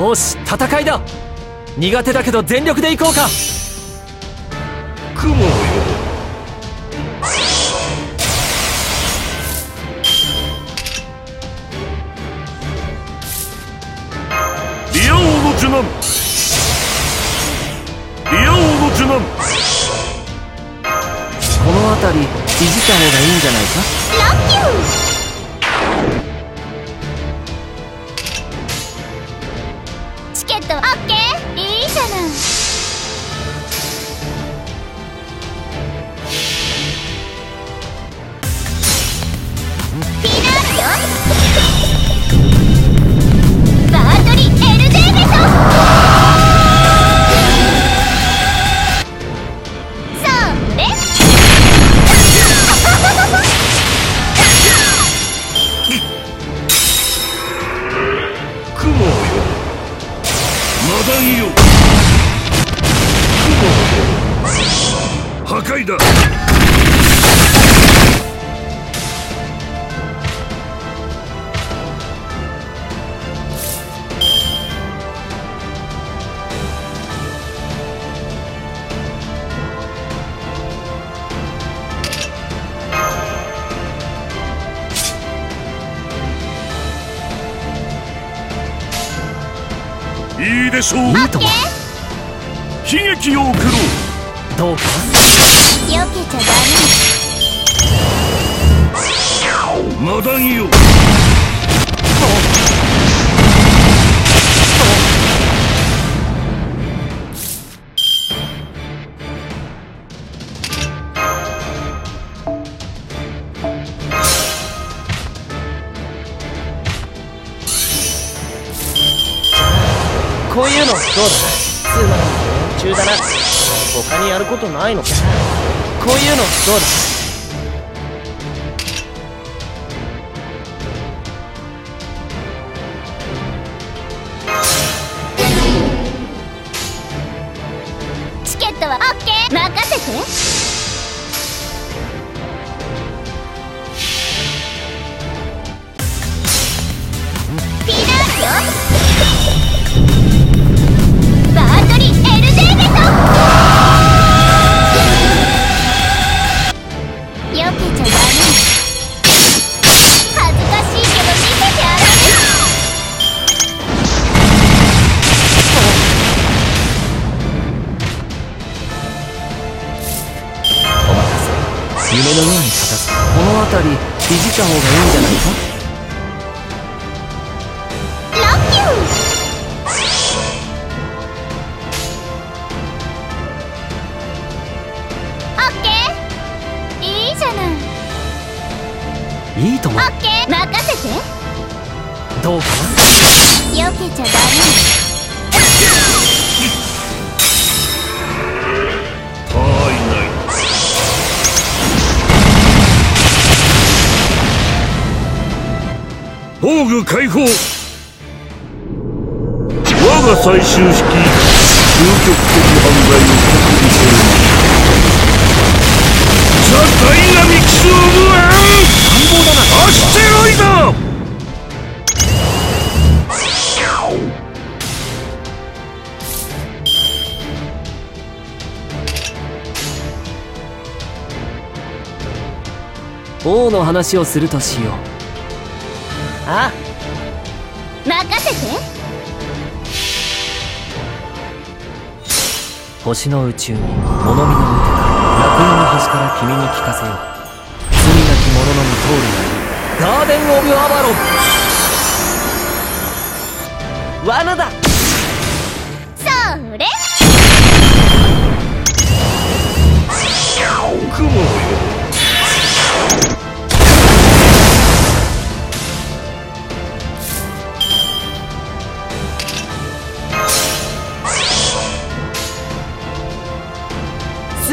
よし戦いだ。苦手だけど全力でいこうか。雲よリア王の受難リア王の受難この辺りいじった方がいいんじゃないか？ラッキューマダンよ雲よ。破壊だ。いいでしょう。悲劇を送ろう。どうか？避けちゃダメ。マダンよのどうだ？通なの中だな他にやることないのか？こういうのどうだ？チケットはオッケー。任せて。ピーナッツよ。夢のように立たずこの辺りいじった方がいいんじゃないかラッキュー。オッケー。いいじゃない。いいともオッケー。任せて。どうか避けちゃダ他防具解放。我が最終式究極的犯罪を確認するザ・ダイナミクス・オブ・アンアステロイド王の話をするとしよう。あメ任せて。星の宇宙に物見の見て楽園の星から君に聞かせよ。う罪なき者のみ通るがいいガーデン・オブ・アバロン罠だ。それ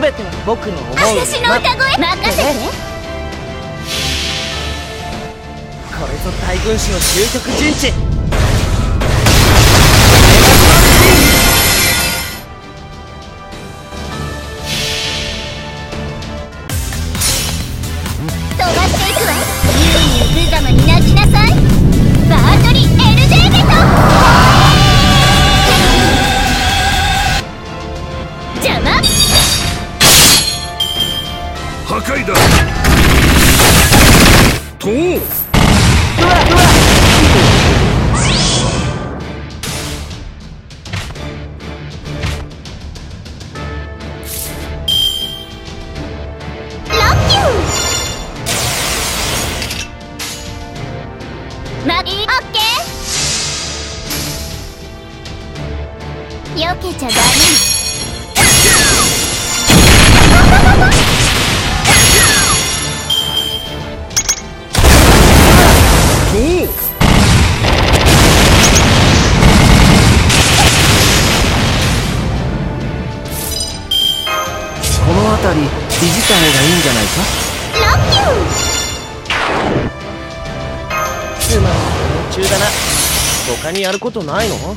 全ては僕の思う私の歌声。任せて。これぞ大軍師の究極陣地ちゃダメ。この辺りいじった方がいいんじゃないか？ロッキューつまんない連中だな。他にやることないの？